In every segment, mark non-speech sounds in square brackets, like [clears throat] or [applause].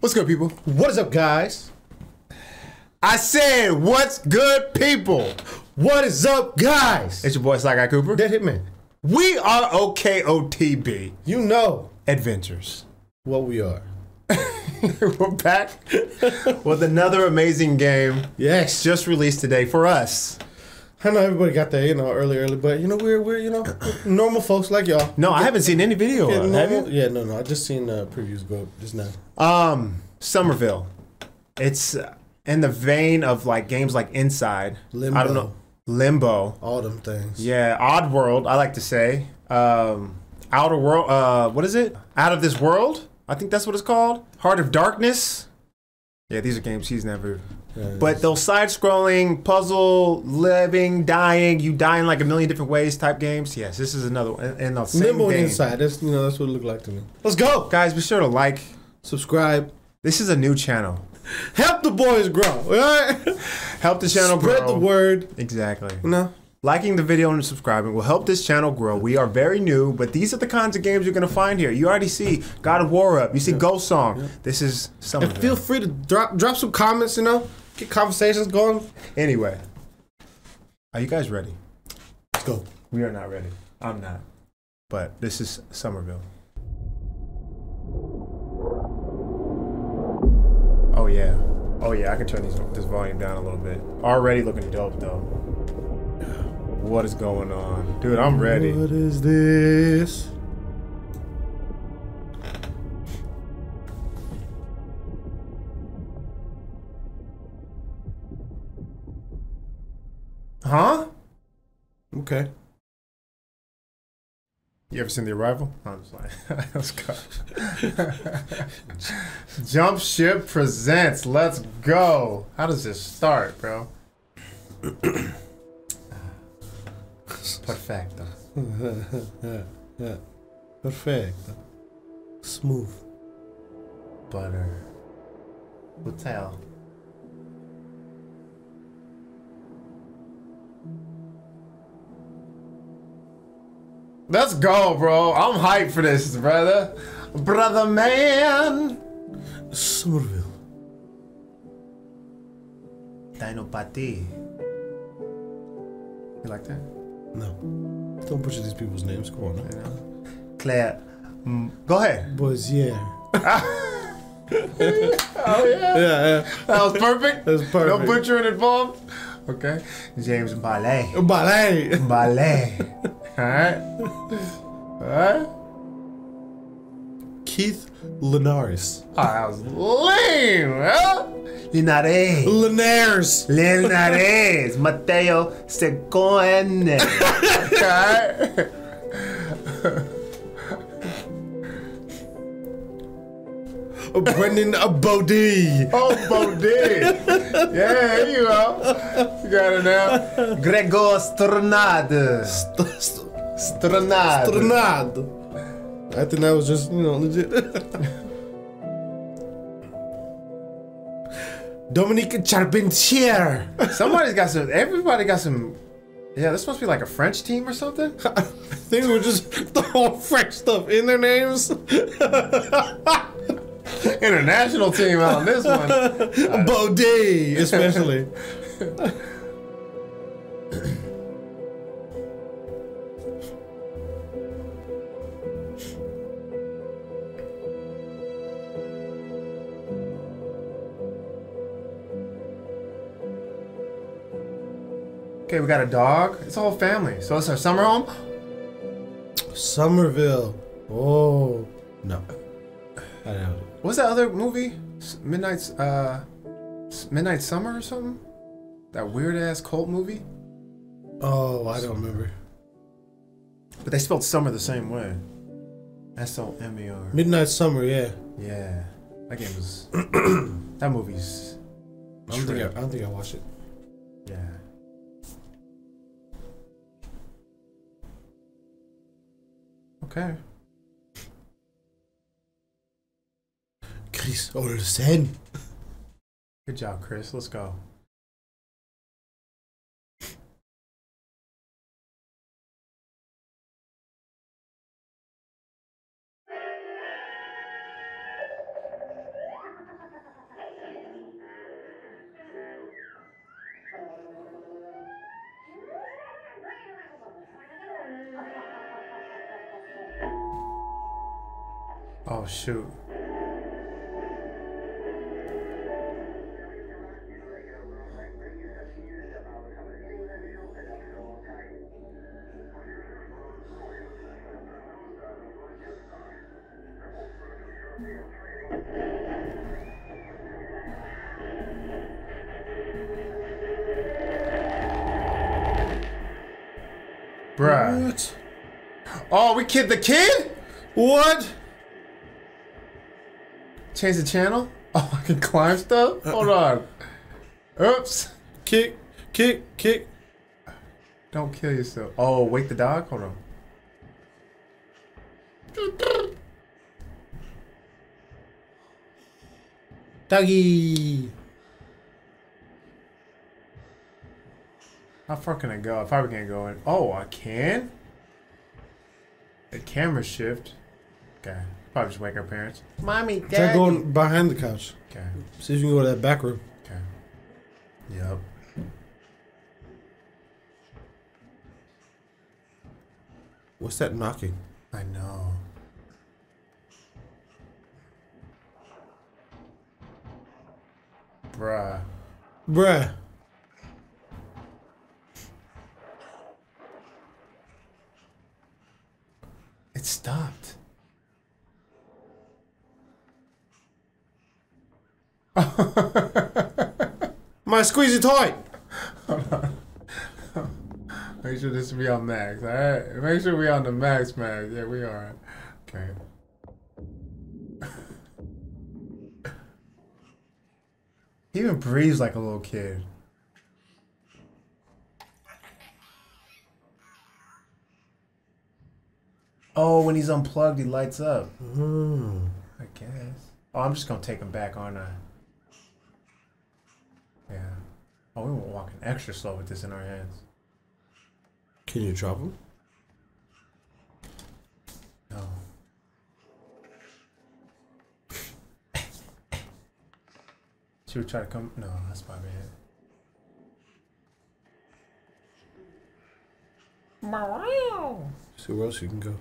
What's good, people? What is up, guys? I said, what's good, people? What is up, guys? It's your boy, Sly Guy Cooper. Dead Hitman. We are OKOTB You know Adventures. what we are. [laughs] We're back [laughs] with another amazing game Yes. just released today for us. I know everybody got there, you know, early, early, but you know, we're we're you know [clears throat] normal folks like y'all. No, I haven't seen any video Yeah. Have you? yeah, no, no. I just seen uh, previews go up just now. Um, Somerville. It's uh, in the vein of like games like Inside. Limbo. I don't know. Limbo. All them things. Yeah, Odd World, I like to say. Um, Outer World, uh, what is it? Out of This World? I think that's what it's called. Heart of Darkness. Yeah, these are games he's never. Yeah, But those side scrolling, puzzle, living, dying, you die in like a million different ways type games. Yes, this is another one. In the same and vein. inside. That's you know that's what it looked like to me. Let's go. Guys, be sure to like. Subscribe. This is a new channel. Help the boys grow. All right. Help the channel Spread grow. the word. Exactly. You know. Liking the video and subscribing will help this channel grow. We are very new, but these are the kinds of games you're gonna find here. You already see God of War up. You see Ghost Song. This is some And feel free to drop drop some comments. You know, get conversations going. Anyway, are you guys ready? Let's go. We are not ready. I'm not. But this is Somerville. Oh yeah. Oh yeah. I can turn these, this volume down a little bit. Already looking dope though. What is going on, dude? I'm ready. What is this? Huh? Okay. You ever seen The Arrival? I'm just like, [laughs] let's go. [laughs] Jump Ship presents. Let's go. How does this start, bro? [clears throat] Perfecto. [laughs] yeah. Perfect. Smooth. Butter. Hotel. Let's go, bro. I'm hyped for this, brother. Brother man. Somerville. Dino Patti. You like that? No. Don't butcher these people's names. Come on. You Now. know? Claire. Mm, go ahead. Boys, [laughs] yeah. Oh, yeah. Yeah, yeah. That was perfect. That's No perfect. butchering involved. Okay. James Ballet. Ballet. Ballet. [laughs] Alright. Alright. Keith Linares. Oh, that was lame, huh? Linares. Linares. Linares. [laughs] Mateo Segone. okay. Brendan Bodie. Oh, Bodie. Yeah, there you go. You got it now. Gregor Stronad. Stronad. Stronad. I think that was just, you know, legit. [laughs] Dominique Charpentier. Somebody's got some. Everybody got some. Yeah, this must be like a French team or something. [laughs] I think we were just throwing French stuff in their names. [laughs] International team on this one. Bodie, especially. Okay, we got a dog. It's a whole family. So it's our summer home. Somerville. Oh. No. I don't know. What's that other movie? Midnight's uh, Midnight Summer or something? That weird ass cult movie. Oh, I don't remember. But they spelled summer the same way. S O M E R. Midnight Summer, yeah. Yeah, that game was. [clears throat] that movie's. I don't, think I, I don't think I watched it. Yeah. Okay. Chris Olsen. Good job, Chris. Let's go. Shoot. Bruh. What? Oh, we kid the kid? What? Change the channel? [laughs] Oh, I can climb stuff? Uh-uh. Hold on. Oops. Kick, kick, kick. Don't kill yourself. Oh, wake the dog? Hold on. Doggy. How far can I go? I probably can't go in. Oh, I can? The camera shift. Okay. Probably just wake our parents. Mommy, daddy. Try going behind the couch. Okay. See if you can go to that back room. Okay. Yep. What's that knocking? I know. Bruh. Bruh. It stopped. My squeezy toy. [laughs] Make sure this be on max, alright? Make sure we on the max max. Yeah, we are. Okay. [laughs] he even breathes like a little kid. Oh, when he's unplugged, he lights up. Hmm. I guess. Oh, I'm just gonna take him back, aren't I? Yeah. Oh, we were walking extra slow with this in our hands. Can you drop him? No. Should we try to come? No, that's probably it. See where else you can go.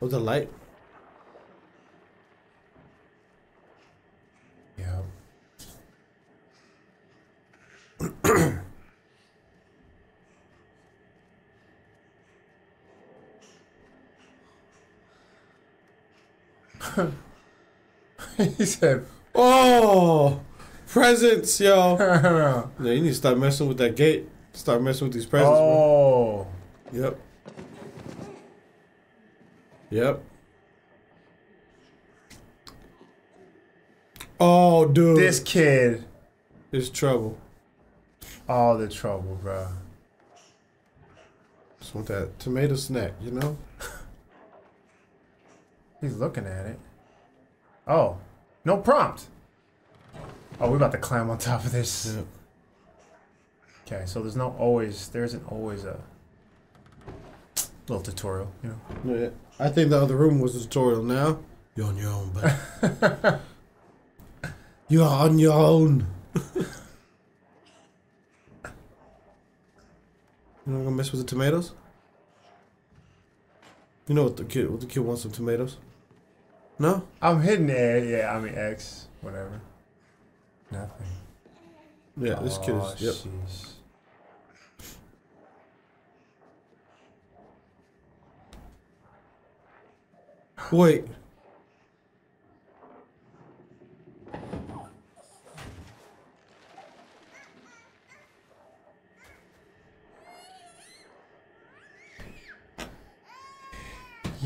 Oh, the light. Yeah. He said, Oh, presents, yo. [laughs] "Oh, Yeah, you need to start messing with that gate. Start messing with these presents, bro. oh, Yep. Yep. Oh, dude. this kid, is trouble. All the trouble, bro." Just want that tomato snack, you know? [laughs] He's looking at it. Oh, no prompt. Oh, we're about to climb on top of this. Yep. Okay, so there's no always, there isn't always a little tutorial, you know. Yeah. I think the other room was a tutorial now. You're on your own, buddy. [laughs] You're on your own. [laughs] You not gonna mess with the tomatoes? You know what the kid what the kid wants some tomatoes? No? I'm hitting A, yeah, I mean X, whatever. Nothing. Yeah, this kid Oh, is yep. jeez. Wait.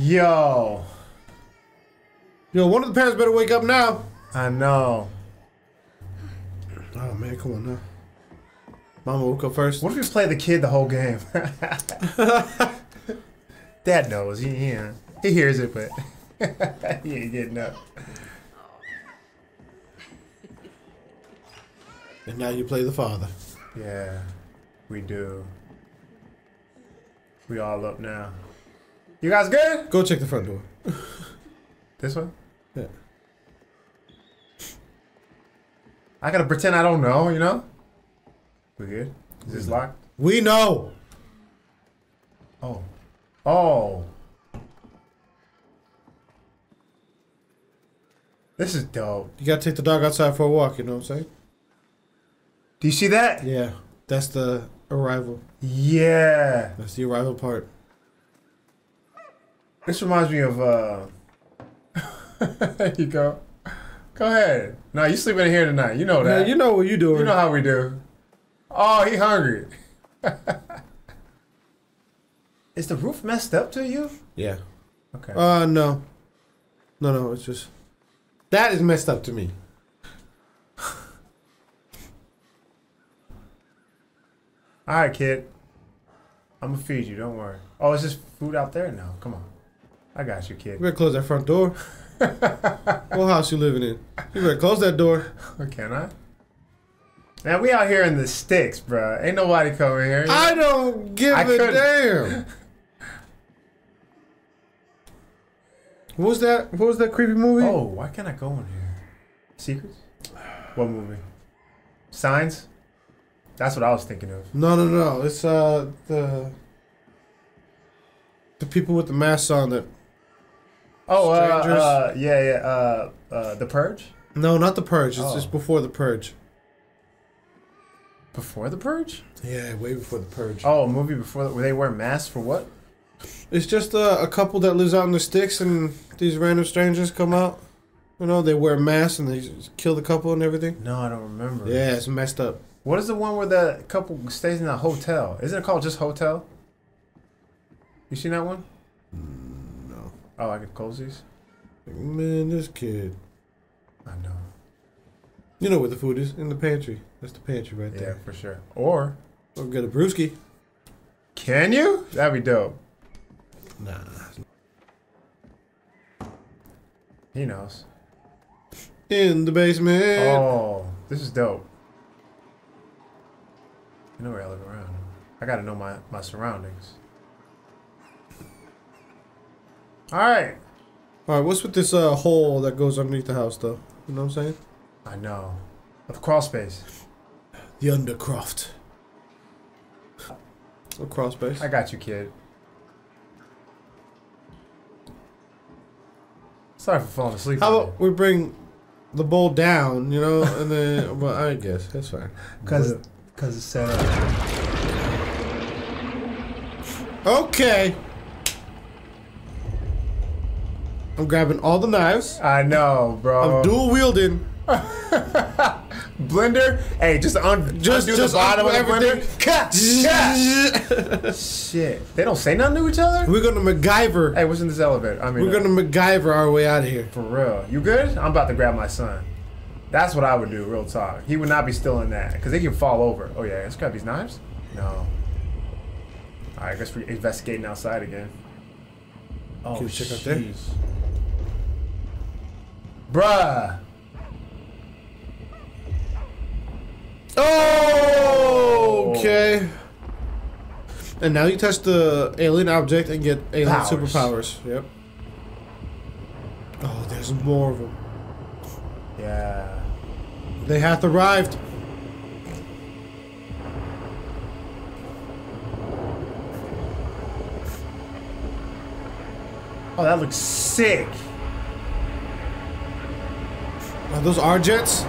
Yo, Yo, one of the parents better wake up now. I know. Oh man, come on now. Mama woke up first. What if we just play the kid the whole game? [laughs] Dad knows. He, he, uh, he hears it, but [laughs] he ain't getting up. And now you play the father. Yeah, we do. We all up now. You guys good? Go check the front door. [laughs] This one? Yeah. I gotta pretend I don't know, you know? We good? Is this mm-hmm. locked? We know. Oh. Oh. This is dope. You gotta take the dog outside for a walk. You know what I'm saying? Do you see that? Yeah. That's the arrival. Yeah. That's the arrival part. This reminds me of uh there [laughs] you go. Go ahead. No, you sleeping in here tonight. You know Yeah, that. you know what you doing. You know how we do. Oh, he hungry. [laughs] Is the roof messed up to you? yeah. Okay. Uh, no. No, no, it's just. That is messed up to me. All right, kid. I'm gonna feed you. Don't worry. Oh, is this food out there? No, come on. I got you, kid. You better close that front door. [laughs] what house you living in? You better close that door. Can I? Now we out here in the sticks, bro. Ain't nobody coming here. I don't give I a couldn't. damn. What was that? What was that creepy movie? Oh, why can't I go in here? Secrets? What movie? Signs? That's what I was thinking of. No, no, no. It's uh the the people with the masks on that. Oh, uh, Strangers? uh, yeah, yeah. Uh, uh, The Purge? No, not the purge. It's Oh. just before the purge. Before The Purge? Yeah, way before the purge. Oh, a movie before where they wear masks for what? It's just uh, a couple that lives out in the sticks, and these random strangers come out. You know, they wear masks and they just kill the couple and everything. No, I don't remember. Yeah, it's messed up. What is the one where the couple stays in a hotel? Isn't it called just Hotel? You seen that one? Oh, I could close these? man, this kid. I know. You know where the food is in the pantry. That's the pantry right Yeah, there. Yeah, for sure. Or, Or get a brewski. can you? That'd be dope. Nah. He knows. In the basement. Oh, this is dope. I know where I live around. I gotta know my, my surroundings. Alright. All right, what's with this uh, hole that goes underneath the house, though? You know what I'm saying? I know. The crawl space. The undercroft. A crawl space. I got you, kid. Sorry for falling asleep. How about we bring the bowl down, you know, and then, [laughs] well, I guess that's fine. Because because it's set up. Okay. I'm grabbing all the knives. I know, bro. I'm dual wielding. [laughs] blender. Hey, just un- Just- undo just the bottom of the undo blender. everything. Ka- ka. Shit, they don't say nothing to each other. We're gonna MacGyver. Hey, what's in this elevator? I mean, We're gonna uh, MacGyver our way out of here. for real. You good? I'm about to grab my son. That's what I would do. Real talk. He would not be still in that because he can fall over. Oh yeah, let's grab these knives. No. All right, I guess we're investigating outside again. Oh, Can we check out there? Bruh. Oh, okay. And now you touch the alien object and get alien Powers. superpowers. Yep. Oh, there's more of them. Yeah. They hath arrived. Oh, that looks sick. Are those our jets?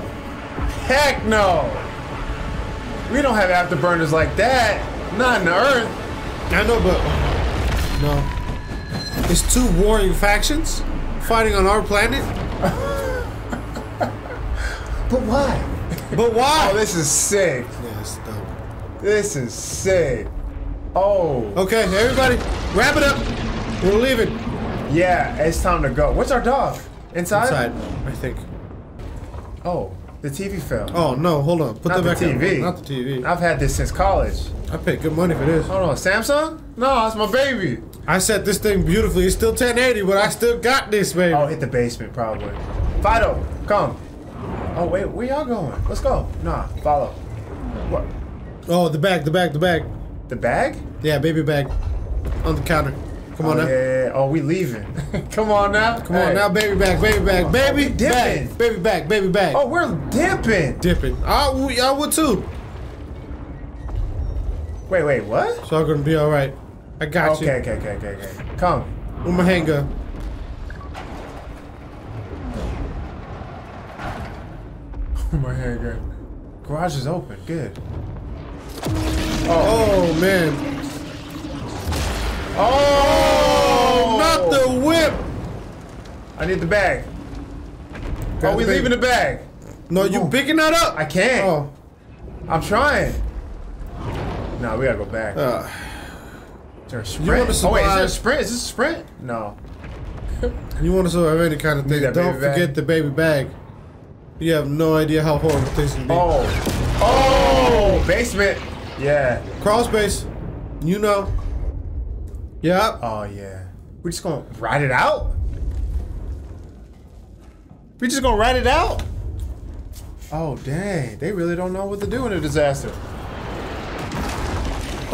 Heck no. We don't have afterburners like that. Not in the Earth. I know, but uh, no. It's two warring factions fighting on our planet. [laughs] But why? But why? Oh, this is sick. yeah, it's dope. This is sick. Oh, Okay, everybody, wrap it up. We're leaving. yeah, it's time to go. What's our dog? Inside? Inside, I think. Oh, the TV fell. Oh no, hold on. Put Not that the TV. Not the TV. I've had this since college. I paid good money for this. Hold on, Samsung? No, it's my baby. I set this thing beautifully. It's still 1080, but I still got this, baby. Oh, hit the basement probably. Fido, come. Oh wait, where y'all going? Let's go. Nah, follow. What? Oh, the bag, the bag, the bag. The bag? Yeah, baby bag. On the counter. Come on oh, now. yeah. Oh, we leaving. [laughs] come on now. Come on now, baby back, baby bag, baby we dipping. bag, baby back, baby back. Oh, we're dipping. Dipping. I, w- I would too. Wait, wait, what? It's all gonna be all right. I got Okay, you. okay, okay, okay, okay. Come. With my handgun. [laughs] my hand gun. Garage is open. Good. Oh man! Oh! Not the whip! I need the bag. Grab oh, we the leaving the bag. No, you picking that up? I can't. Oh. I'm trying. No, we gotta go back. Uh, Is there a sprint? wanna oh wait, is there a sprint? Is this a sprint? No. you want to survive any kind of thing. Don't baby bag. forget the baby bag. You have no idea how horrible things can be. Oh. Oh! Basement. Yeah. Crawl space. You know. Yeah. Oh yeah. We just gonna ride it out? We just gonna ride it out? Oh dang. They really don't know what to do in a disaster.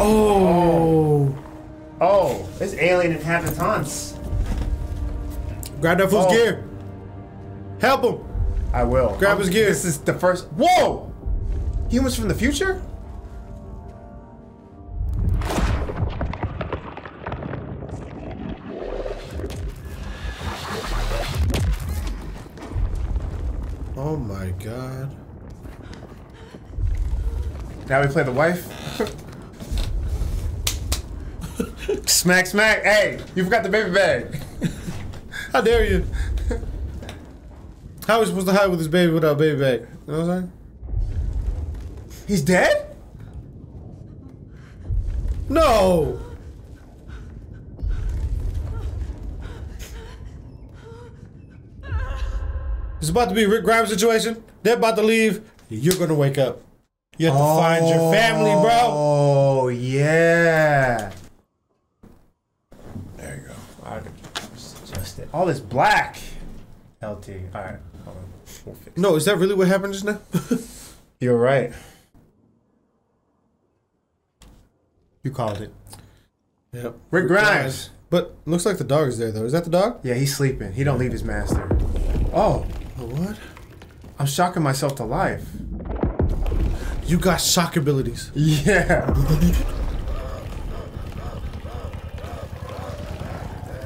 Oh. Oh, oh it's alien inhabitants. Grab that fool's Oh. gear. Help him. I will. Grab his gear. This is the first. Whoa! Humans from the future? God. Now we play the wife. [laughs] smack, smack. Hey, you forgot the baby bag. How dare you? How are we supposed to hide with this baby without a baby bag? You know what I'm saying? He's dead? No! It's about to be a Rick Grimes situation. They're about to leave. You're gonna wake up. You have to find your family, bro. Oh, yeah. There you go. I can just adjust it. All this black. LT. All right. Hold on. We'll fix. No, is that really what happened just now? [laughs] You're right. You called it. yep. Rick Grimes. But looks like the dog is there though. Is that the dog? Yeah, he's sleeping. He don't leave his master. Oh, Oh, what? I'm shocking myself to life. You got shock abilities. Yeah.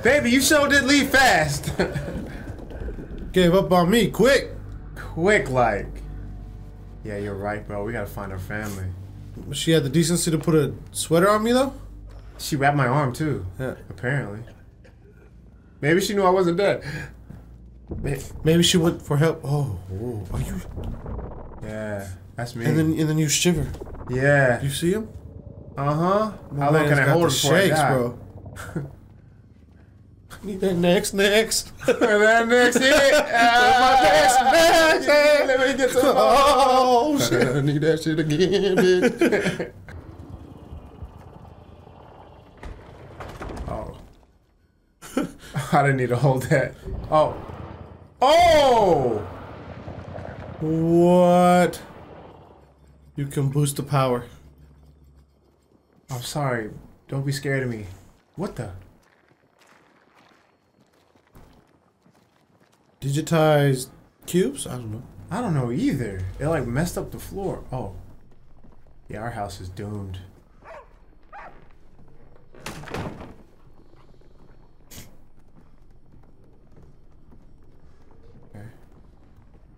Baby, you sure did leave fast. [laughs] Gave up on me, quick. Quick, like. Yeah, you're right, bro. We gotta find our family. She had the decency to put a sweater on me though. She wrapped my arm too. Yeah. Apparently. Maybe she knew I wasn't dead. Ma- Maybe she went for help. Oh, whoa. are you? Yeah, that's me. And then and then you shiver. yeah. You see him? Uh huh. My How long can I hold the it before I shakes, bro. [laughs] Need that next, next. [laughs] and then next hit. Ah, [laughs] next, next, yeah, Let me get some. Oh shit! I need that shit again, bitch. Oh. I didn't need to hold that. Oh. Oh! What? You can boost the power. I'm sorry. Don't be scared of me. What the? Digitized cubes? I don't know. I don't know either. It like messed up the floor. Oh. Yeah, our house is doomed.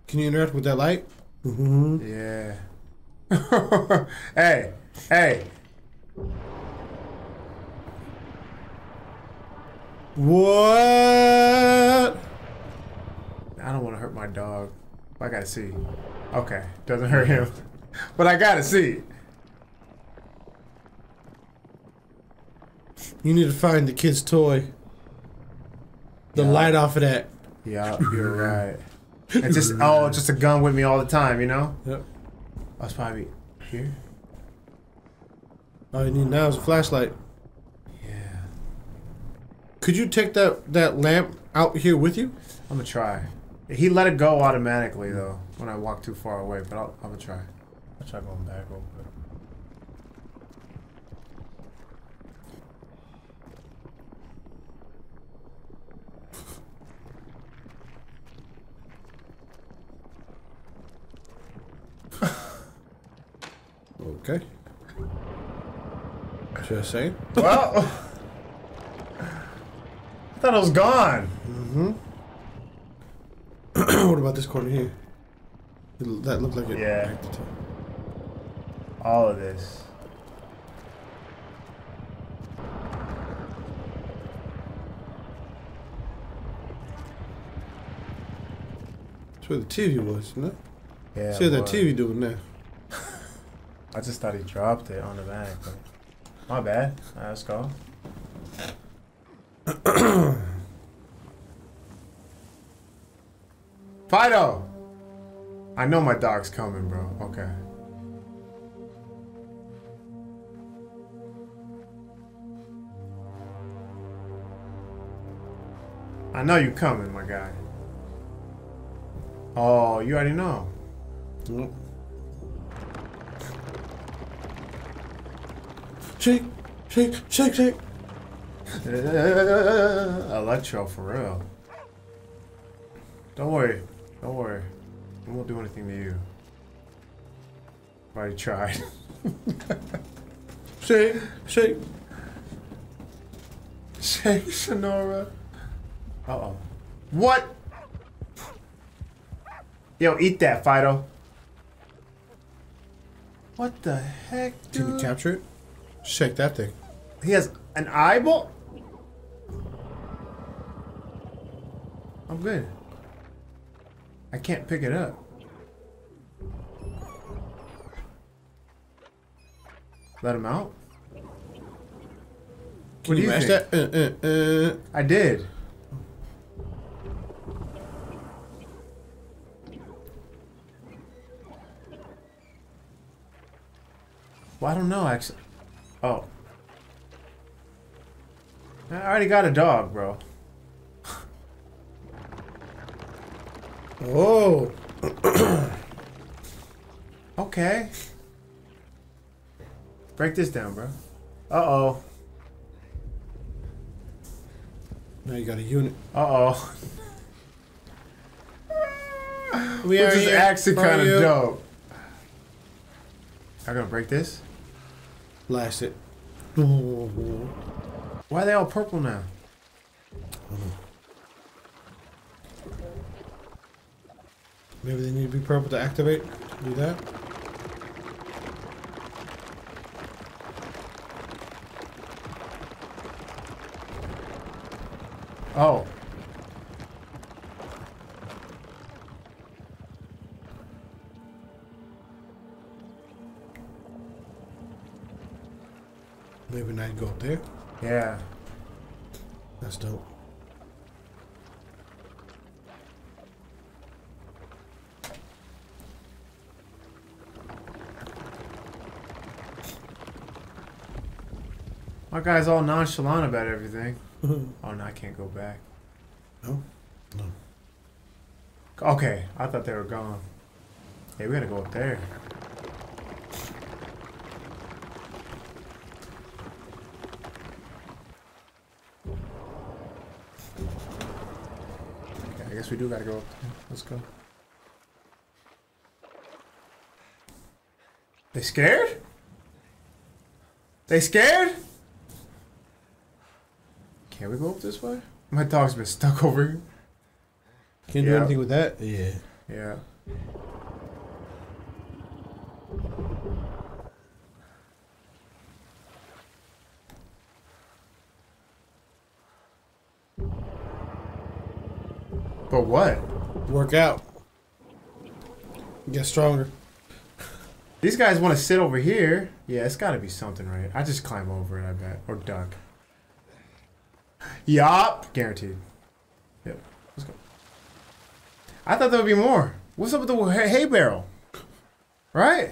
Can you interact with that light? Mm-hmm. Yeah. [laughs] hey, hey. What? I don't want to hurt my dog. I gotta see. Okay, doesn't hurt him, [laughs] but I gotta see. You need to find the kid's toy. The Yeah. light off of that. Yeah, you're right. It's just oh, just a gun with me all the time, you know. Yep. I was probably here. All you need now is a flashlight. Yeah, Could you take that that lamp out here with you? I'm gonna try. He let it go automatically though when I walk too far away, but I'll, I'm gonna try. I'll try going back real quick. Okay. Just saying. Well, [laughs] I thought it was gone. Mm-hmm. [clears throat] what about this corner here? That looked like it. Yeah. All of this. That's where the TV was, isn't it? Yeah. See what that. TV doing there. I just thought he dropped it on the back. My bad. Alright, let's go. Fido! I know my dog's coming, bro. Okay. I know you're coming, my guy. Oh, you already know. Nope. Shake, shake, shake, shake. [laughs] Electro for real. Don't worry. Don't worry. I won't do anything to you. Already tried. [laughs] Shake, shake. Shake Sonora. Uh oh. What? Yo, eat that, Fido. What the heck, Can you dude? capture it? Shake that thing. He has an eyeball? I'm good. I can't pick it up. Let him out? Can What do you you match think? that? Uh, uh, uh. I did. Well, I don't know, actually. Oh. I already got a dog, bro. [laughs] Oh, [clears throat] Okay. Break this down, bro. Uh-oh. now you got a unit. Uh-oh. [laughs] We are is here actually kind of dope. I'm gonna break this? Blast it. Why are they all purple now? Maybe they need to be purple to activate. Do that. Oh. Maybe not go up there. Yeah. That's dope. My guy's all nonchalant about everything. [laughs] Oh, no, I can't go back. No? No. Okay, I thought they were gone. Hey, we gotta go up there. I guess we do gotta go up there. Let's go. They scared? They scared? Can we go up this way? My dog's been stuck over here. Can't do anything with that? Yeah. Yeah. But what? Work out. Get stronger. These guys want to sit over here. Yeah, it's got to be something, right? I just climb over it, I bet. Or duck. Yup. Guaranteed. Yep. Let's go. I thought there would be more. What's up with the hay hay barrel? Right?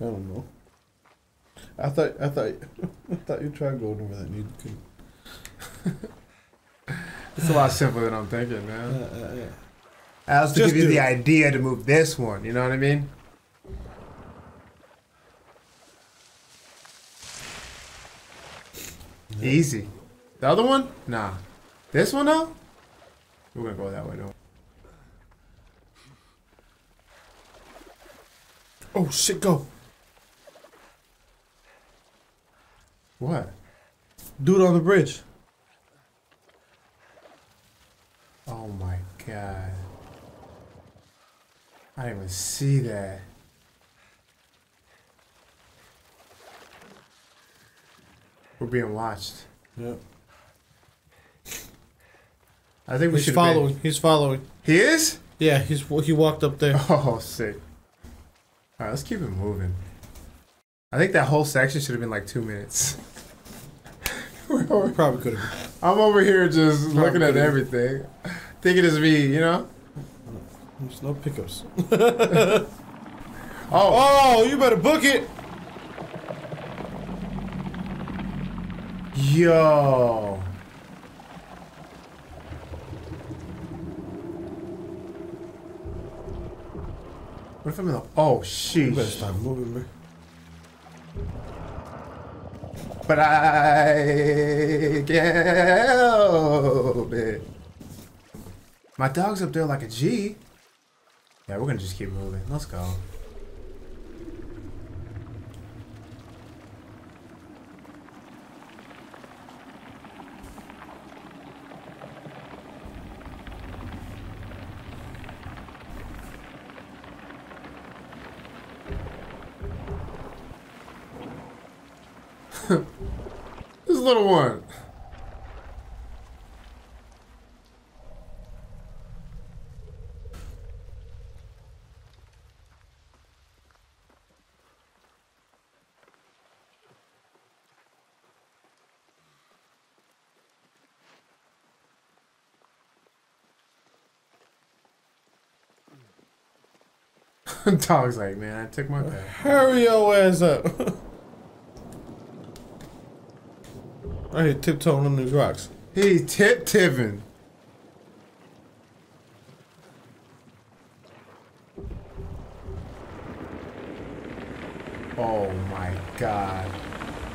I don't know. I thought I thought [laughs] I thought you tried going over that. and You couldn't. It's a lot simpler than I'm thinking, man. Uh, uh, yeah. I was to Just give you the it. idea to move this one. You know what I mean? Easy. The other one? Nah. This one though? We're gonna go that way though. Oh shit! Go. What? Dude on the bridge. Oh my god. I didn't even see that. We're being watched. Yep. I think we He's should following. He's following. He is? Yeah, he's he walked up there. [laughs] Oh, sick. All right, let's keep it moving. I think that whole section should have been like two minutes. [laughs] Probably could have. I'm over here just Probably looking at could've. Everything, thinking it's me, you know? There's no pickups. [laughs] Oh, Oh, you better book it. yo. What if I'm in the. Oh, sheesh. You better stop moving, man. But I can't help it. My dog's up there like a G. Yeah, we're gonna just keep moving. Let's go. [laughs] This little one. [laughs] Dog's like, man, I took my bag. Hurry your ass up. [laughs] I hear tiptoeing on these rocks. He tip tipping. Oh my god.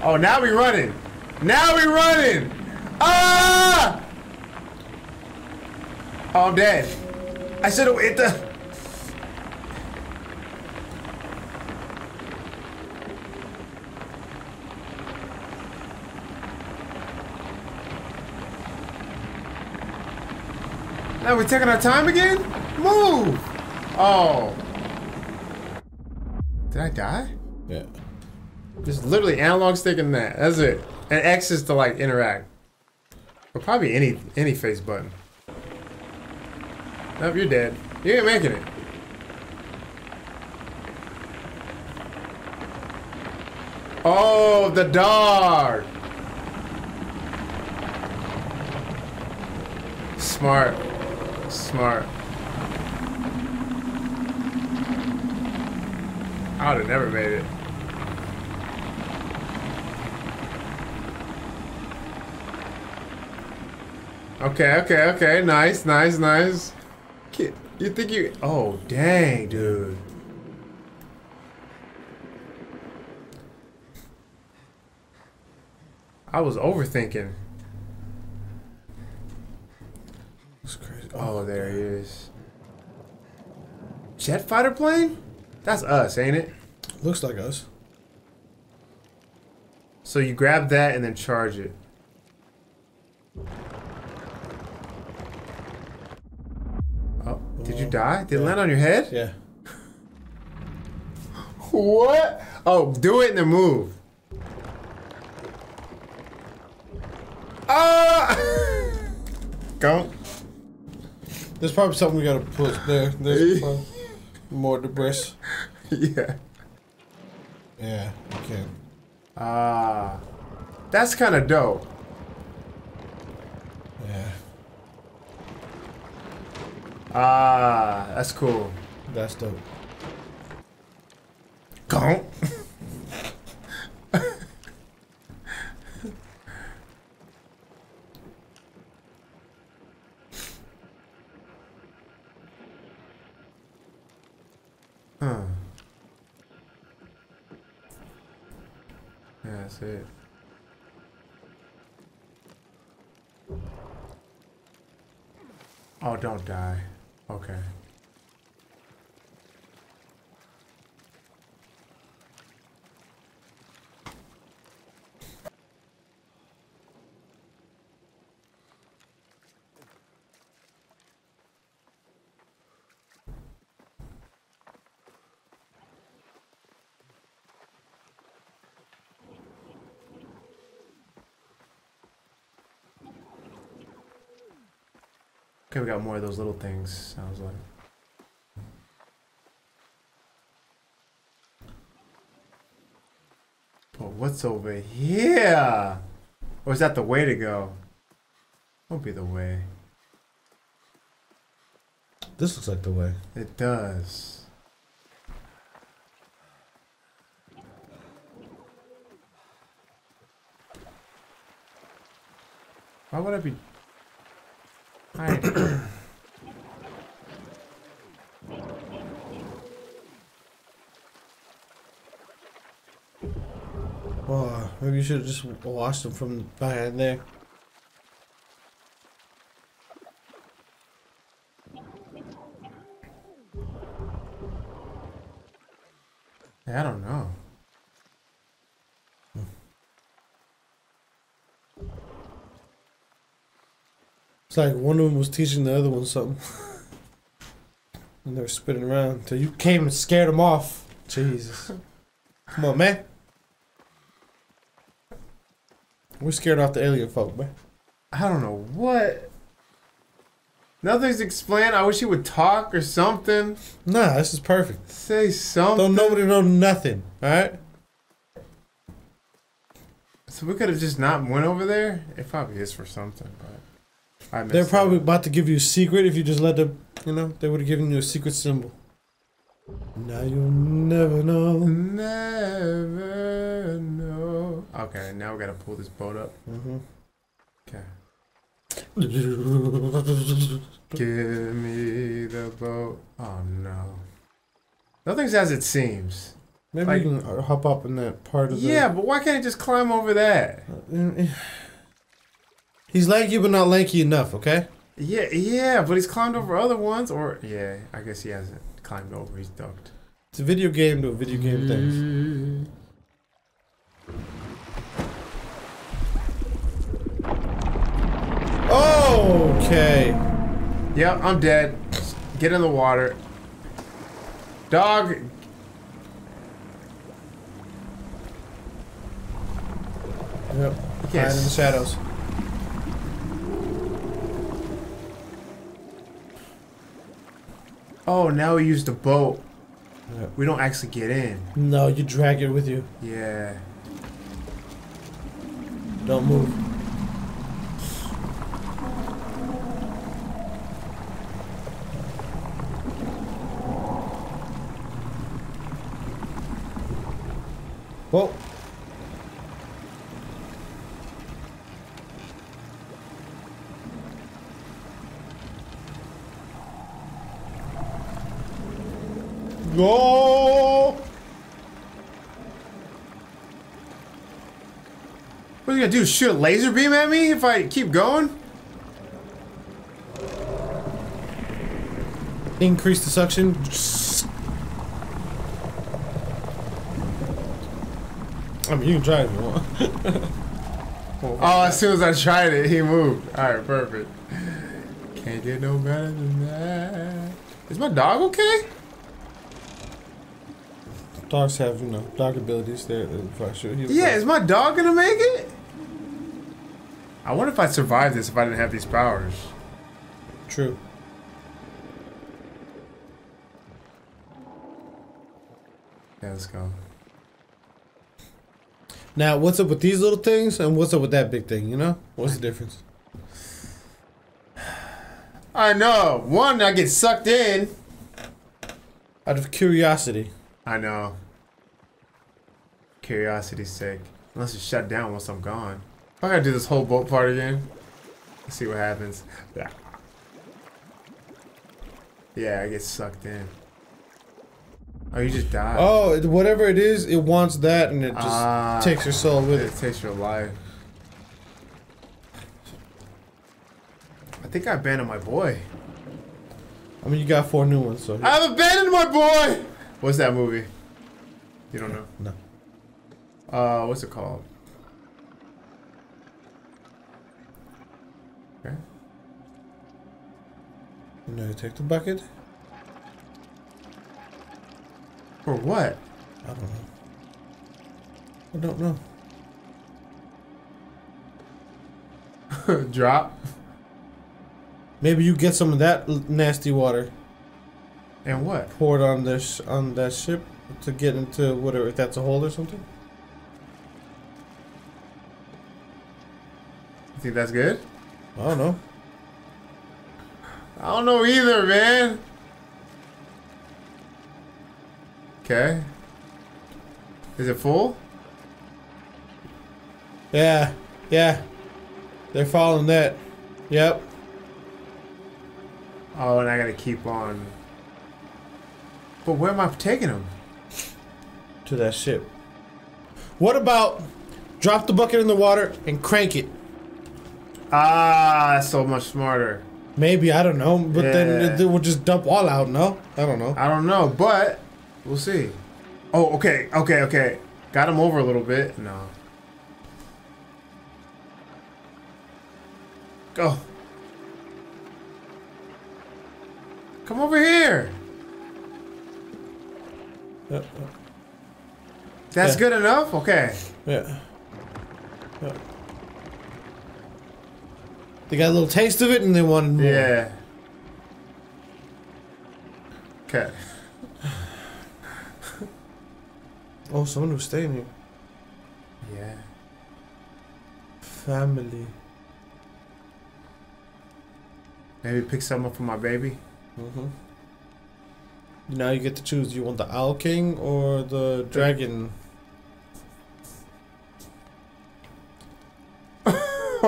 Oh, now we running. Now we running. Ah! Oh, I'm dead. I should have hit the. Now we're taking our time again? Move! Oh. Did I die? Yeah. Just literally analog stick and that. That's it. And X is to like interact. Or probably any any face button. Nope, you're dead. You ain't making it. Oh, the dog. Smart. Smart. I would have never made it. Okay, okay, okay. Nice, nice, nice. You think you... Oh, dang, dude. I was overthinking. That's crazy. Oh, there he is. Jet fighter plane? That's us, ain't it? Looks like us. So you grab that and then charge it. Oh, did you die? Did it land on your head? Yeah. What? Oh, do it and then move. Ah! [laughs] Go. There's probably something we gotta put there. There's [laughs] more debris. yeah. Yeah. Okay. Ah. That's kind of dope. Yeah. Ah, that's cool. That's dope. Go. [laughs] huh. Yeah, that's it. Oh, don't die. Okay. Okay, we got more of those little things, sounds like. But what's over here? Or is that the way to go? Won't be the way. This looks like the way. It does. Why would I be? I Oh, [clears throat] uh, maybe you should have just washed them from behind there. I don't know. It's like one of them was teaching the other one something. [laughs] and they were spinning around. So you came and scared them off. Jesus. Come on, man. We're scared off the alien folk, man. I don't know what. Nothing's explained. I wish he would talk or something. Nah, this is perfect. Say something. Don't nobody know nothing, alright? So we could have just not went over there. It probably is for something, but They're that. probably about to give you a secret if you just let them, you know, they would have given you a secret symbol. Now you'll never know. never know. Okay, now we gotta pull this boat up. Mm-hmm. Okay. [laughs] Give me the boat. Oh no. Nothing's as it seems. Maybe Like- you can hop up in that part of the. Yeah, but why can't I just climb over that? He's lanky, but not lanky enough. Okay. Yeah, yeah, but he's climbed over other ones, or yeah, I guess he hasn't climbed over. He's ducked. It's a video game to video game things. Okay. Yep, I'm dead. Get in the water. Dog. Yep. You Hide in the shadows. Oh, now we use the boat. Yep. We don't actually get in. No, you drag it with you. Yeah. Don't move. Whoa. Go! What are you gonna do? Shoot a laser beam at me if I keep going? Increase the suction. I mean, you can try it if you want. [laughs] Oh, as soon as I tried it, he moved. Alright, perfect. Can't get no better than that. Is my dog okay? Dogs have, you know, dog abilities. They're, they're sure. Yeah, is my dog gonna make it? I wonder if I'd survive this if I didn't have these powers. True. Yeah, let's go. Now, what's up with these little things and what's up with that big thing? You know, what's the difference? I know. One, I get sucked in. Out of curiosity. I know. Curiosity's sake. Unless it's shut down once I'm gone. I gotta do this whole boat part again. Let's see what happens. Yeah. Yeah, I get sucked in. Oh, you just die. Oh, whatever it is, it wants that and it just Ah. takes your soul with it it. takes your life. I think I abandoned my boy. I mean, you got four new ones, so. I've abandoned my boy! What's that movie? You don't know? No. Uh, what's it called? Okay. You take the bucket. For what? I don't know. I don't know. [laughs] Drop. Maybe you get some of that l- nasty water And what? poured on this on that ship to get into whatever if that's a hole or something. You think that's good? I don't know. I don't know either, man. Okay. Is it full? Yeah, yeah. They're following that. Yep. Oh, and I gotta keep on. But where am I taking them? To that ship. What about drop the bucket in the water and crank it? Ah, that's so much smarter. Maybe I don't know, but then Yeah. it, it will just dump all out. No, I don't know. I don't know, but we'll see. Oh, okay, okay, okay. Got him over a little bit. No. Go. Come over here. Uh, uh, That's Yeah. good enough? Okay. yeah. yeah. They got a little taste of it and they wanted more. Yeah. Okay. Oh, someone was staying here. Yeah. Family. Maybe pick some up for my baby. Mm-hmm. Now you get to choose. You want the Owl King or the Dragon?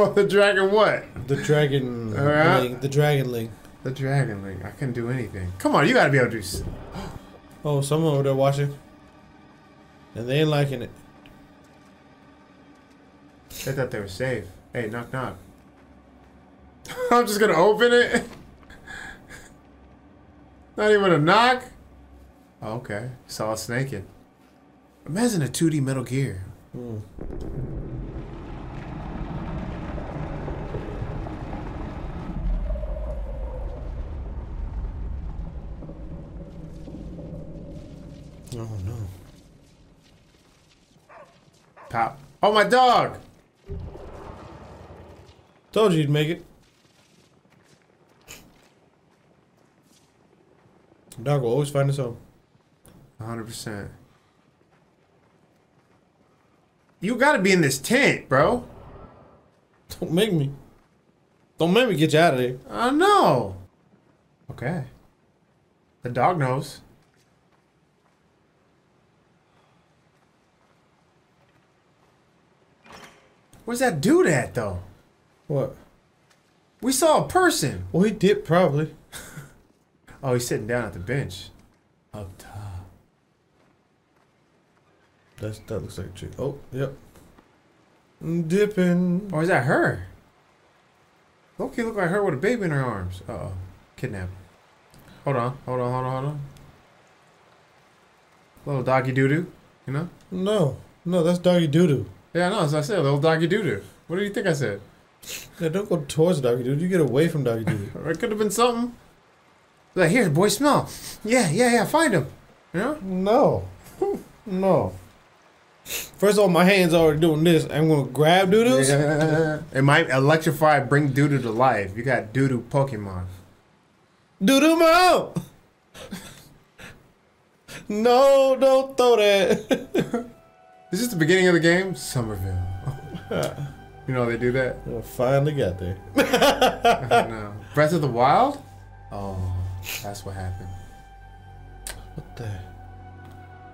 [laughs] The dragon what? The Dragon Alright. Link. The Dragon Link. The dragon link. I couldn't do anything. Come on, you gotta be able to do. [gasps] Oh, someone over there watching. And they ain't liking it. They thought they were safe. Hey, knock knock. [laughs] I'm just gonna open it. [laughs] Not even a knock. Oh, okay, saw a snake in. Imagine a 2D Metal Gear. Hmm. Oh no. Pop. Oh, my dog. Told you you'd make it. Dog will always find his home. 100%. You gotta be in this tent, bro. Don't make me. Don't make me get you out of there. I know. Okay. The dog knows. Where's that dude at, though? What? We saw a person. Well, he did probably. [laughs] Oh, he's sitting down at the bench. Up top. That's that looks like a chick. Oh, yep. Dipping. Or is that her? Loki look like her with a baby in her arms. Uh oh. Kidnapped. Hold on, hold on, hold on, hold on. Little doggy doo doo, you know? No, no, that's doggy doo doo. Yeah, I know, as I said, little doggy doo doo. What do you think I said? Yeah, don't go towards doggy doo. You get away from doggy doo. [laughs] It could have been something. Like, here, boy, smell. Yeah, yeah, yeah, find him. You know? no, [laughs] no. First of all, my hands already doing this. I'm gonna grab doo doos. Yeah. [laughs] It might electrify, bring doo doo to life. You got doo doo Pokemon. Doo doo mo. no, don't throw that. Is this the beginning of the game? Somerville. [laughs] you know they do that? [laughs] I finally got there. I know. Breath of the Wild? Oh, that's what happened. What the?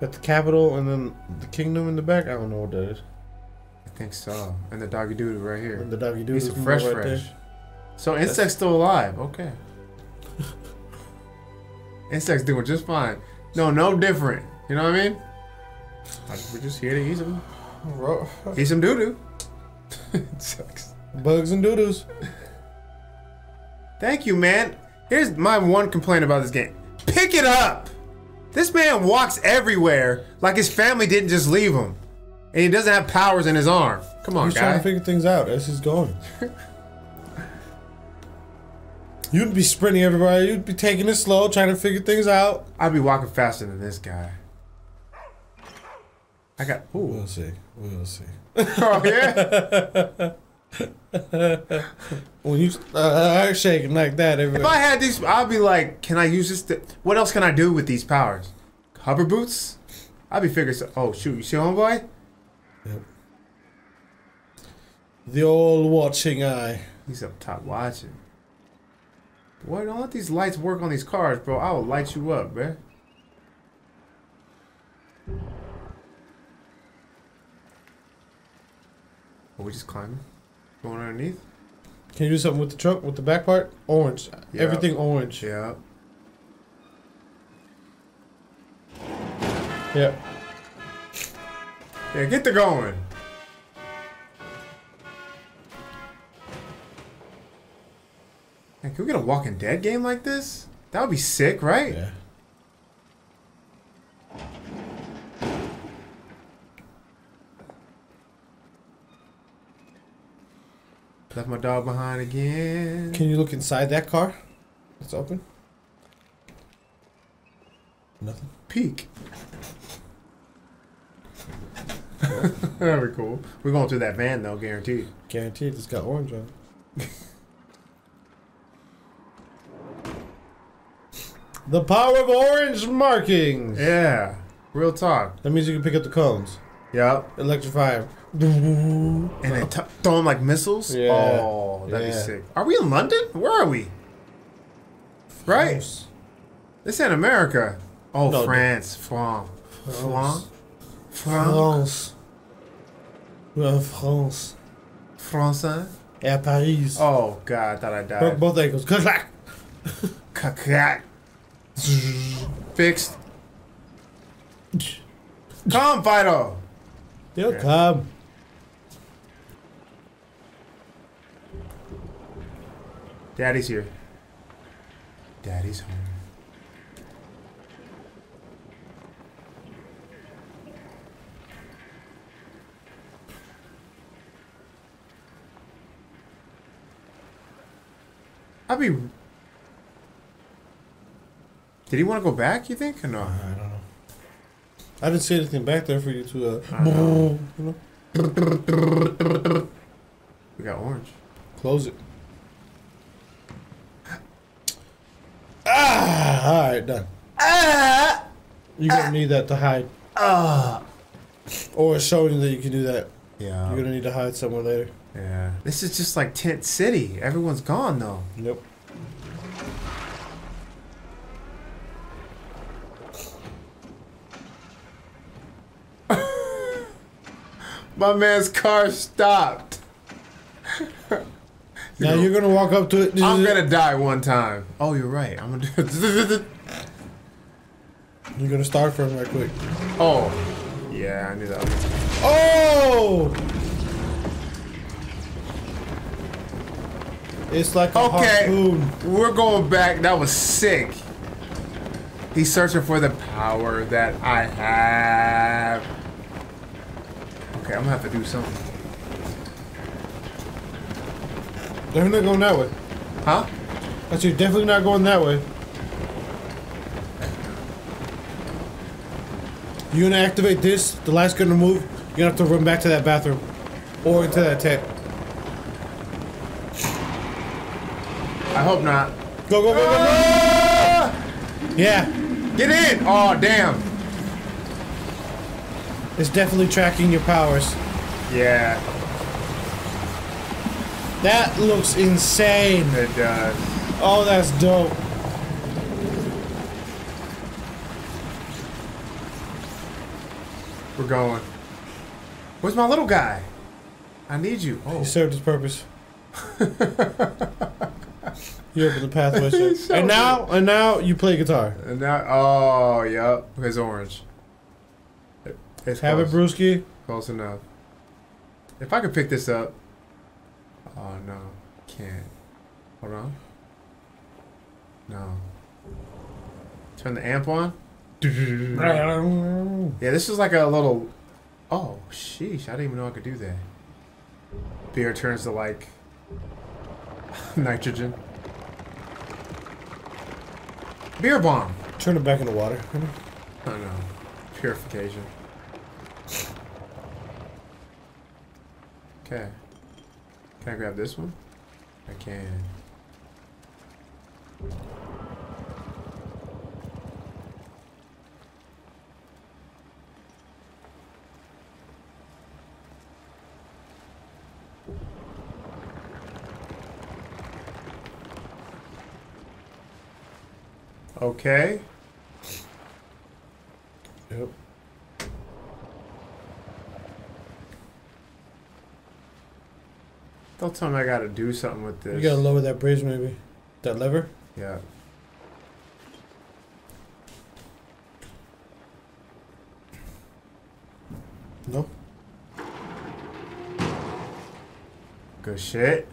Got the capital and then the kingdom in the back. I don't know what that is. I think so. And the doggy doo right here. And the doggy doo He's fresh, right fresh. there. So insect's still alive. Okay. [laughs] insect's doing just fine. No, no different. You know what I mean? We're just here to eat some, eat some doo doo. Insects. Bugs and doo doos. Thank you, man. Here's my one complaint about this game. Pick it up. This man walks everywhere like his family didn't just leave him, and he doesn't have powers in his arm. Come on, He's trying to figure things out as he's going. You'd be sprinting everybody. You'd be taking it slow, trying to figure things out. I'd be walking faster than this guy. I got. Ooh. We'll see. We'll see. Oh yeah. [laughs] when you uh, are shaking like that, If. I had these, I'd be like, can I use this? To, what else can I do with these powers? Hover boots? I'd be figuring. So, oh shoot, you see homeboy? Yep. The old watching eye. He's up top watching. Boy, don't let these lights work on these cars, bro. I will light you up, bruh. Are we just climbing? Going underneath? Can you do something with the truck, with the back part? Orange. Yeah. Everything orange. Yeah. Yeah. Yeah, get the going. Man, can we get a Walking Dead game like this? That would be sick, right? Yeah. Left my dog behind again. Can you look inside that car? It's open. Nothing. Peek. [laughs] That'd be cool. We're going through that van though, guaranteed. Guaranteed, it's got orange on it. [laughs] the power of orange markings. Yeah. Real talk. That means you can pick up the cones. Yep. Electrify 'em. [laughs] And then t- throw them like missiles? Yeah. Oh, that'd be sick. Are we in London? Where are we? Right. Gross. This ain't America. Oh, No, France. France. France. France. France. France. France. Paris. Oh, God. I thought I Broke died. both ankles. Clack. Cacac. Fixed. [laughs] Come, Fido. They'll Yeah. come. Daddy's here. Daddy's home. I'd be. Did he want to go back? You think or no? I don't know. I didn't see anything back there for you to, uh, [laughs] know. you know, We got orange. close it. Done. Ah! You're gonna need that to hide. Ah! Or showing you that you can do that. Yeah. You're gonna need to hide somewhere later. Yeah. This is just like Tent City. Everyone's gone though. Yep. [laughs] My man's car stopped. Now you're gonna walk up to it. I'm gonna die one time. Oh, you're right. I'm gonna do [laughs] You're gonna start from right quick. Oh. Yeah, I knew that. Oh! It's like a Okay. harpoon. We're going back. That was sick. He's searching for the power that I have. Okay, I'm gonna have to do something. They're not going that way. Huh? But you're definitely not going that way. You're gonna activate this, the light's gonna move, you're gonna have to run back to that bathroom. Or into that tent. I hope not. Go, go, go, go, go! Ah! Yeah, Get in! Oh, damn. it's definitely tracking your powers. Yeah, That looks insane. it does. Oh, that's dope. We're going. Where's my little guy? I need you. Oh. He Oh. served his purpose. [laughs] you open the pathway, [laughs] so And now, and now you play guitar. And now, oh, yep. It's orange. It's Have it, brewski. Close enough. If I could pick this up. Oh, no. Can't. Hold on. No. Turn the amp on. Yeah, this is like a little. Oh, sheesh. I didn't even know I could do that. Beer turns to like [laughs] nitrogen. Beer bomb. Turn it back into water. I don't know. Purification. Okay. Can I grab this one? I can. Okay. Yep. Don't tell me I gotta do something with this. You gotta lower that bridge, maybe. That lever. Yeah. No. Good shit.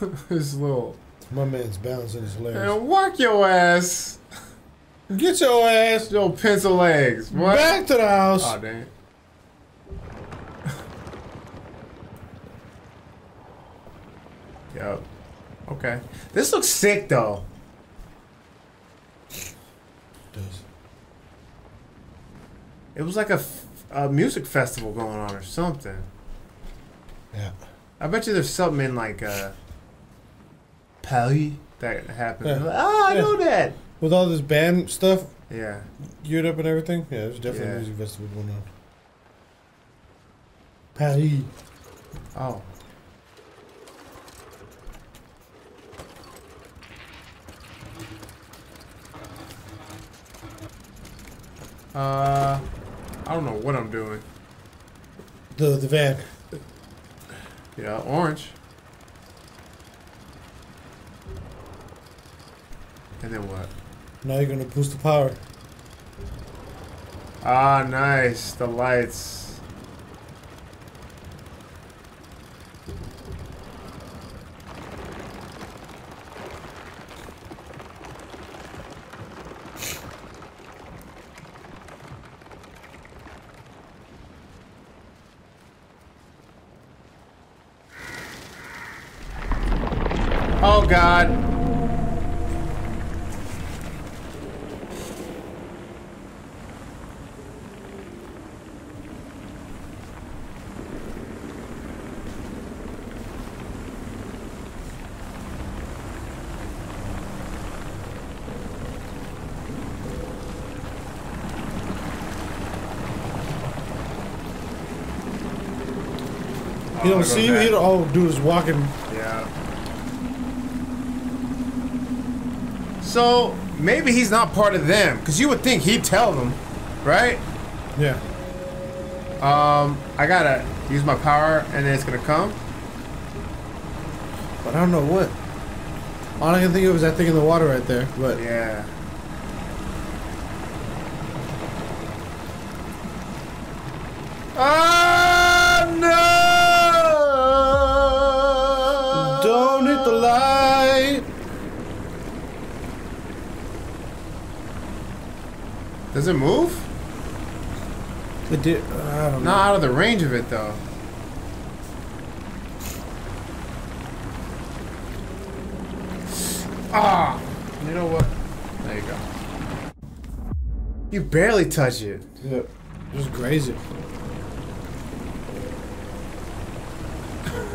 [laughs] this little. My man's balancing his legs. Man, work your ass. Get your ass Little pencil legs. What? back to the house. Oh, dang. yep. Okay. This looks sick, though. Does. It was like a, f- a music festival going on or something. Yeah. I bet you there's something in like uh, Paris that happened. Yeah. Like, oh, I Yeah. know that. With all this band stuff Yeah. geared up and everything, yeah, there's definitely Yeah. a music festival going on. Paris. Oh. Uh, I don't know what I'm doing. The the van. Yeah, orange. And then what? Now you're gonna boost the power. Ah, nice. The lights. Oh God. He don't see you. He don't. Oh, dude is walking. Yeah. So maybe he's not part of them, because you would think he'd tell them, right? Yeah. Um, I gotta use my power, and then it's gonna come. But I don't know what. All I can think of is that thing in the water right there. But Yeah. Does it move? It did. I don't know. Not out of the range of it though. Ah, you know what? There you go. You barely touch it. Yeah. Just graze it.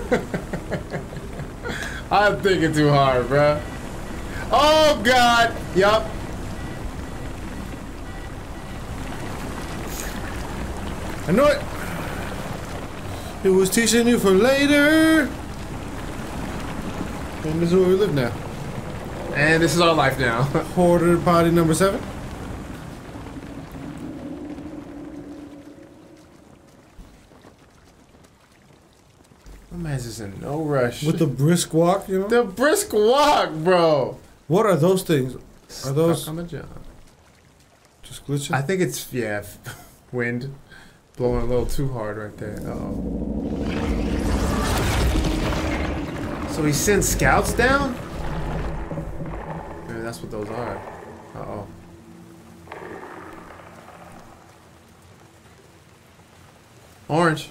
[laughs] I'm thinking too hard, bruh. Oh God! Yup. I know it. It was teaching you for later. And this is where we live now. And this is our life now. [laughs] Hoarder potty number seven. My man's just in no rush. With the brisk walk, you know? the brisk walk, bro. What are those things? Are those on the job? just glitching? I think it's yeah, [laughs] wind blowing a little too hard right there. Uh oh. So he sends scouts down. Maybe that's what those are. Uh oh. Orange.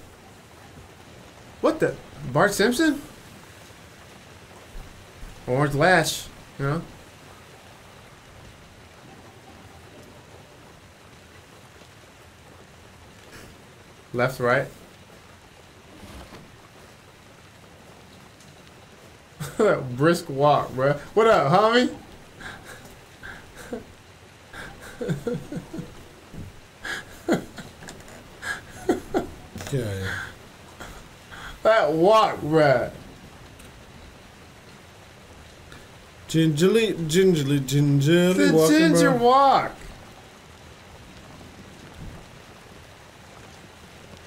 What the? Bart Simpson? Orange lash, you know? Left, right. [laughs] Brisk walk, bro. What up, homie? [laughs] yeah. That walk, bro. Gingerly, gingerly, gingerly. The walking, ginger bro. walk.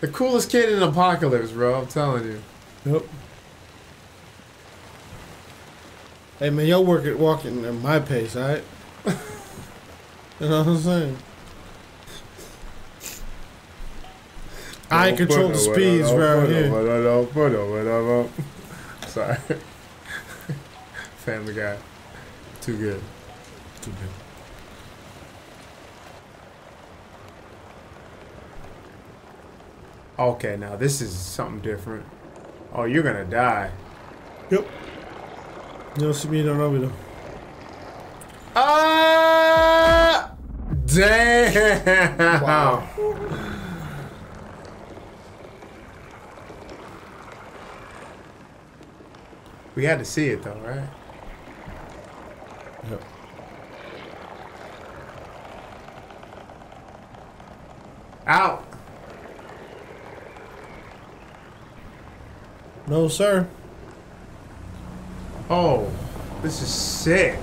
The coolest kid in Apocalypse, bro. I'm telling you. Yep. Hey man, y'all work at walking at my pace, alright? [laughs] you know what I'm saying? I control the speeds around here. [laughs] Sorry. [laughs] Family Guy. Too good. Too good. Okay, now this is something different. Oh, you're gonna die. Yep. Don't see me, you don't know though. Ah! Damn! Wow. We had to see it though, right? Yep. Out! No, sir. Oh, this is sick.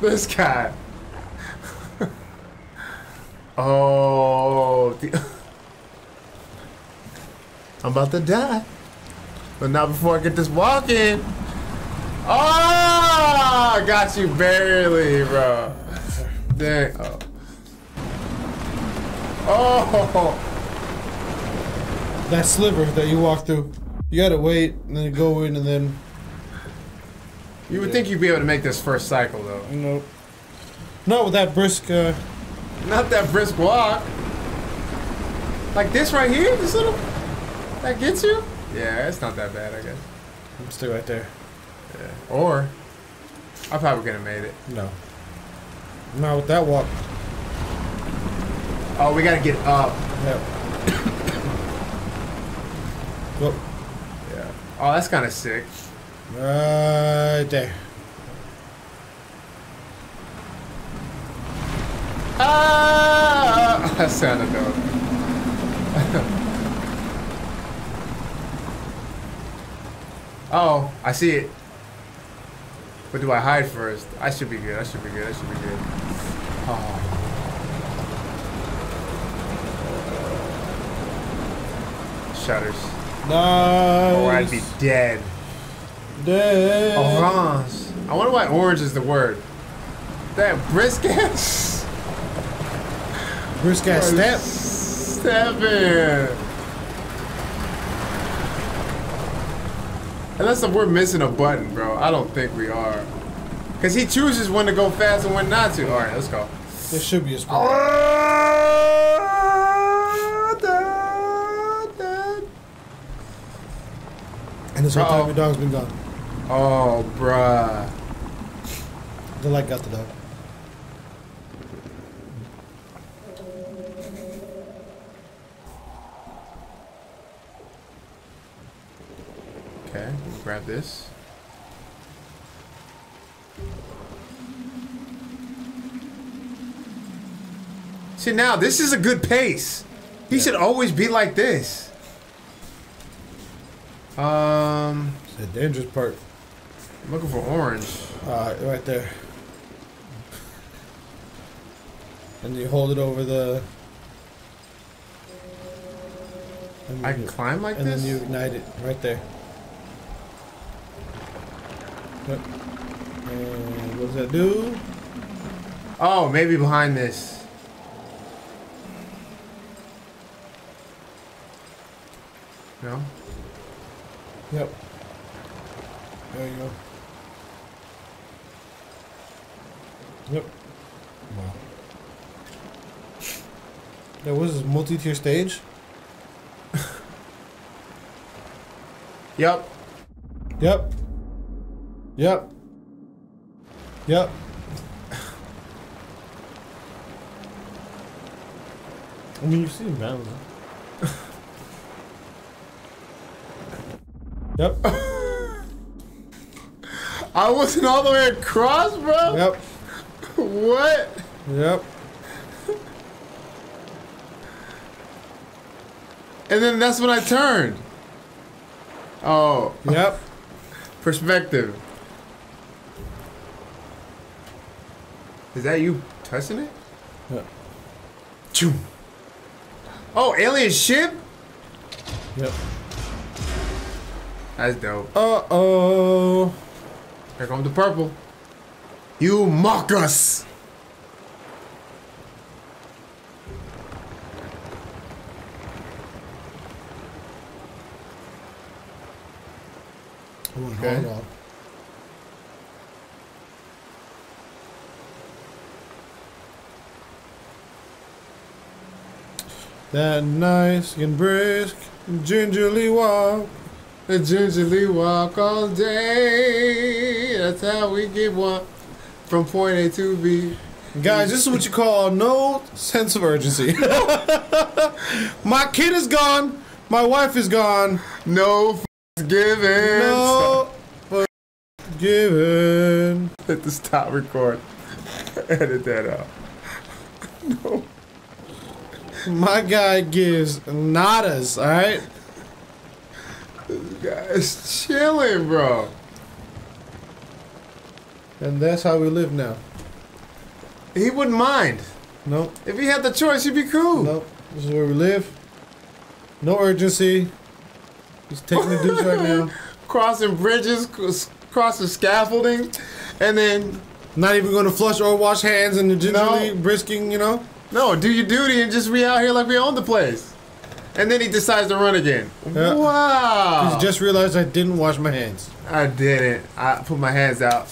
This guy. [laughs] oh, [laughs] I'm about to die. But not before I get this walk in. Oh, ah, I got you barely, bro. Dang. Uh, oh. Oh. That sliver that you walk through, you gotta wait and then go in and then. You would think you'd be able to make this first cycle, though. No. Not with that brisk. Uh, Not that brisk walk. Like this right here? This little... That gets you? Yeah, it's not that bad, I guess. I'm still right there. Yeah. Or... I probably could have made it. No. Not with that walk. Oh, we gotta get up. Yep. Well, Yeah. Oh, that's kind of sick. right there. Ah! [laughs] That sounded dope. [laughs] oh, I see it. But do I hide first? I should be good. I should be good. I should be good. Oh. Shutters. Nice. Or I'd be dead. Dead. Orange. I wonder why orange is the word. That brisket. Brisk ass step. Seven. Unless we're missing a button, bro. I don't think we are. Because he chooses when to go fast and when not to. All right, let's go. There should be a spot. Oh! And this whole time your dog's been gone. Oh, bruh. The light got the dog. Okay, we'll grab this. See, now this is a good pace. He should always be like this. Um, It's the dangerous part. I'm looking for orange. Uh, right there. And you hold it over the. And I you- can climb like and this? then you ignite it right there. Yep. And what does that do? Oh, maybe behind this. No? Yep. There you go. Yep. Wow. There was this multi-tier stage. Yep. Yep. Yep. Yep. I mean, you've seen Batman. Yep. [laughs] I wasn't all the way across, bro. Yep. What? Yep. And then that's when I turned. Oh, Yep. [laughs] perspective. Is that you touching it? Yeah. Oh, alien ship? Yep. That's dope. Uh oh. Here comes the purple. You mock us. Okay. Hold on. That nice and brisk, gingerly walk. And gingerly walk all day. That's how we get one from point A to B. Guys, this is what you call no sense of urgency. [laughs] My kid is gone. My wife is gone. No f- given. No given. Hit the stop record. Edit that out. No. My guy gives nadas, alright? Guy's chilling, bro. And that's how we live now. He wouldn't mind. Nope, If he had the choice, he'd be cool. nope. This is where we live. No urgency. He's taking the dudes right now. [laughs] Crossing bridges, crossing scaffolding, and then, Not even going to flush or wash hands and gingerly No. brisking, you know? no, do your duty and just be out here like we own the place. And then he decides to run again. Yeah. Wow. He just realized I didn't wash my hands. I didn't. I put my hands out.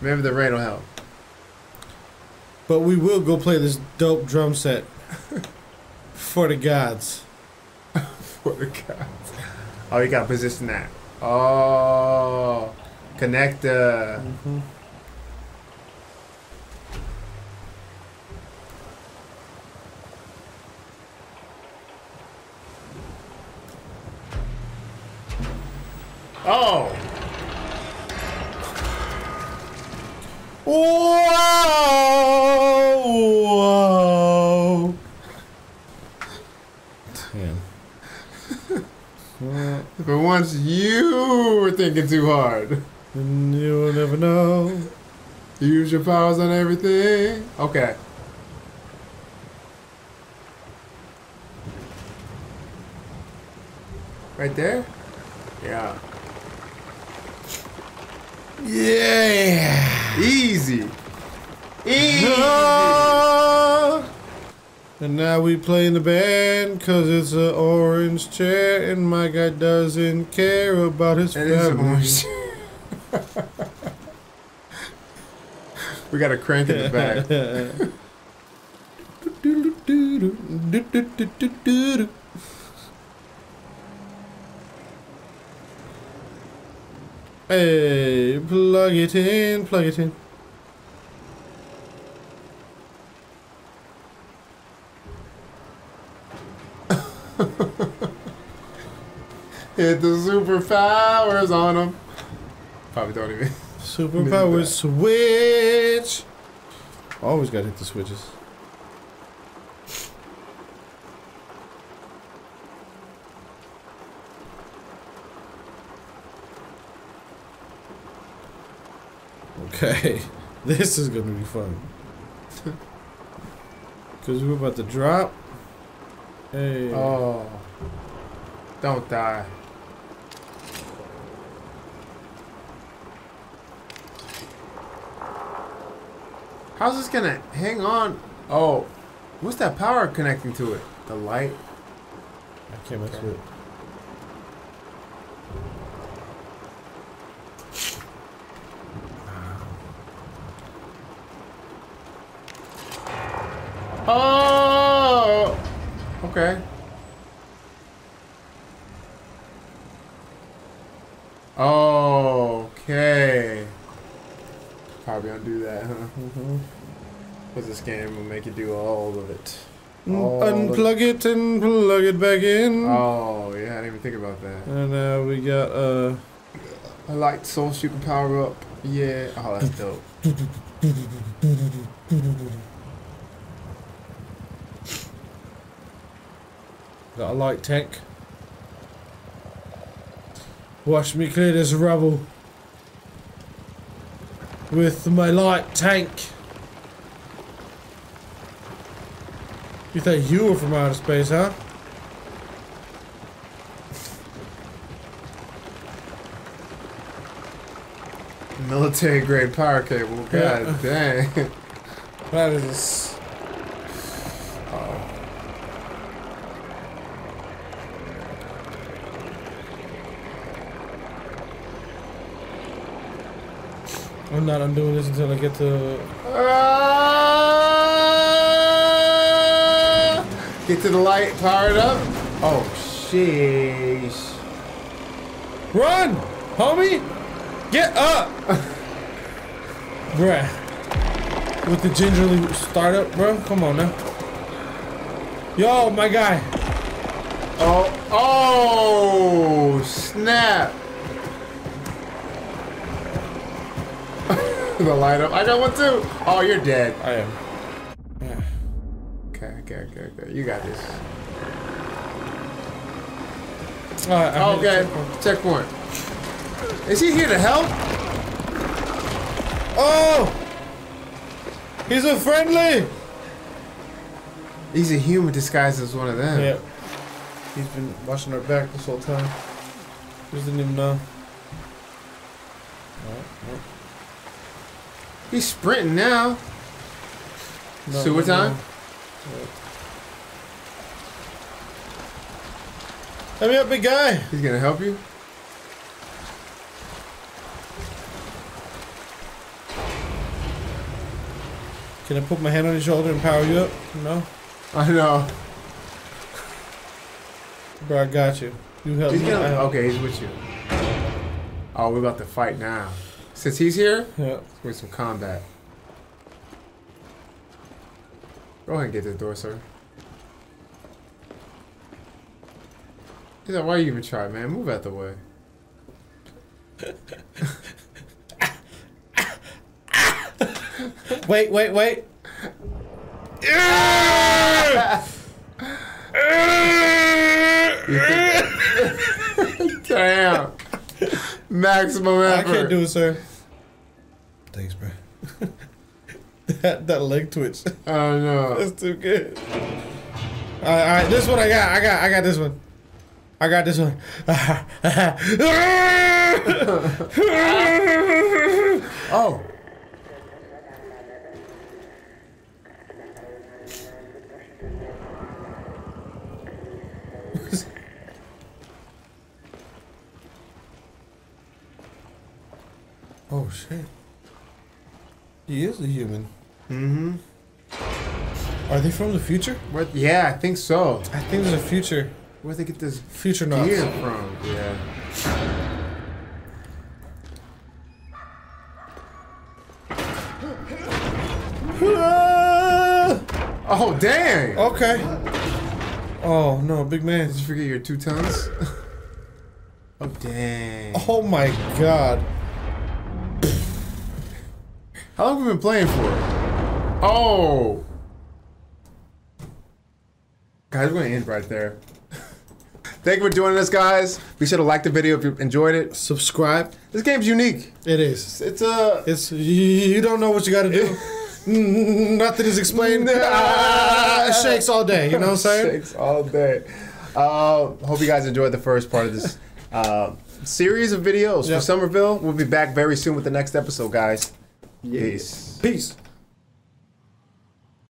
Maybe the rain will help. But we will go play this dope drum set [laughs] for the gods. For the gods. Oh, you gotta position that. Oh, connect the. Mm-hmm. Oh, Whoa! Whoa! Damn. [laughs] for once you were thinking too hard. And you'll never know. Use your powers on everything. Okay. Right there? Yeah. Yeah! Easy. Easy. Ah! And now we play in the band cause it's an orange chair and my guy doesn't care about his it's family. we got a crank in the back. Hey, plug it in, plug it in. [laughs] Hit the superpowers on them. Probably don't even. [laughs] Superpower switch. Always gotta hit the switches. Okay, [laughs] this is gonna be fun. [laughs] Cause we're about to drop. Hey. Oh. Don't die. How's this gonna hang on? Oh, what's that power connecting to it? The light? I can't mess with it. Oh! Okay. Okay. Probably undo that, huh? Mm-hmm. Because this game will make you do all of it. Mm, All of- Unplug it and plug it back in. Oh, yeah, I didn't even think about that. And now we got uh I like souls you can power up. Yeah. Oh, that's [laughs] dope. Got a light tank. Watch me clear this rubble with my light tank. You thought you were from outer space, huh? Military grade power cable. God Yeah. dang. [laughs] That is. Oh. I'm not undoing this until I get to. Ah! Get to the light, power it up. Oh, sheesh. Run! Homie! Get up! [laughs] Bruh. With the gingerly startup, bro? Come on now. Yo, my guy. Oh, oh, snap. [laughs] the light up. I got one too. Oh, you're dead. I am. Okay, okay, okay. You got this. I hit Okay, checkpoint. checkpoint. Is he here to help? Oh! He's a friendly! He's a human disguised as one of them. Yeah. He's been watching our back this whole time. He doesn't even know. No, He's sprinting now. no, Sewer no, time? no. Let me up, big guy. He's gonna help you. Can I put my hand on your shoulder and power you up? No? I know. Bro, I got you. You help He's me. Gonna, help. okay, he's with you. Oh, we're about to fight now. Since he's here, Yeah. with some combat. Go ahead and get this door, sir. He's like, why you even try, man? Move out the way. [laughs] Wait, wait, wait. [laughs] Damn. Maximum effort. I can't do it, sir. [laughs] that that leg twitch. [laughs] Oh no. That's too good. All right, all right, this one I got. I got. I got this one. I got this one. [laughs] Oh. oh shit. He is a human. Mm-hmm. Are they from the future? What? Yeah, I think so. I think there's a future. Where'd they get this Future gear knots. from? Yeah. [gasps] Oh dang! Okay. Oh no, big man. Did you forget your two tons? [laughs] oh dang! Oh my god. How long have we been playing for? Oh! Guys, we're gonna end right there. [laughs] Thank you for joining us, guys. Be sure to like the video if you enjoyed it. Subscribe. This game's unique. It is. It's a. It's you, you don't know what you got to do. [laughs] Nothing is explained. Ah, [laughs] shakes all day. You know what I'm saying? Shakes all day. Uh, hope you guys enjoyed the first part of this uh, series of videos Yep. for Somerville. We'll be back very soon with the next episode, guys. Peace. Peace.